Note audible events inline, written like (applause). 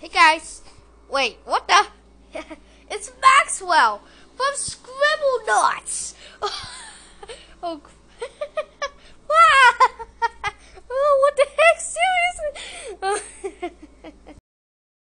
Hey guys. Wait, what the? (laughs) it's Maxwell from Scribble Knots. (laughs) oh. (laughs) oh, what the heck? Seriously?